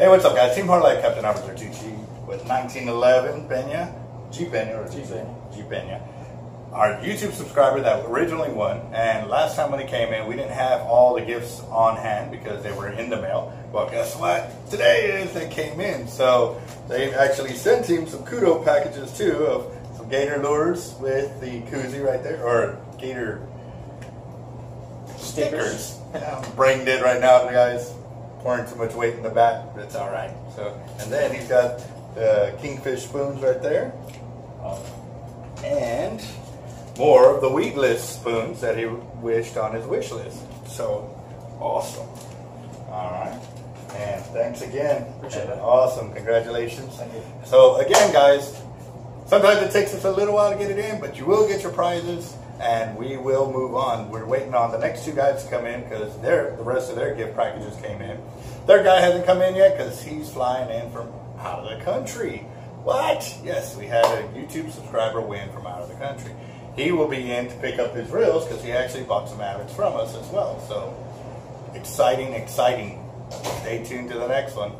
Hey, what's up, guys? Team Hard Life Captain Alberto Zertuche with 1911 Pena, G Pena or G Pena, G Pena. Our YouTube subscriber that originally won, and last time when he came in, we didn't have all the gifts on hand because they were in the mail. Well, guess what? Today is they came in, so they actually sent him some kudo packages too of some gator lures with the koozie right there, or gator stickers. I'm brain dead right now, guys. Pouring too much weight in the back, but it's all right. So, and then he's got the kingfish spoons right there, um, and more of the weedless spoons that he wished on his wish list. So, awesome. All right. And thanks again. Appreciate And it. Awesome. Congratulations. Thank you. So again, guys, sometimes it takes us a little while to get it in, but you will get your prizes, and we will move on. We're waiting on the next two guys to come in because the rest of their gift packages came in. Their guy hasn't come in yet because he's flying in from out of the country. What? Yes, we had a YouTube subscriber win from out of the country. He will be in to pick up his reels because he actually bought some Avets from us as well. So exciting, exciting. Stay tuned to the next one.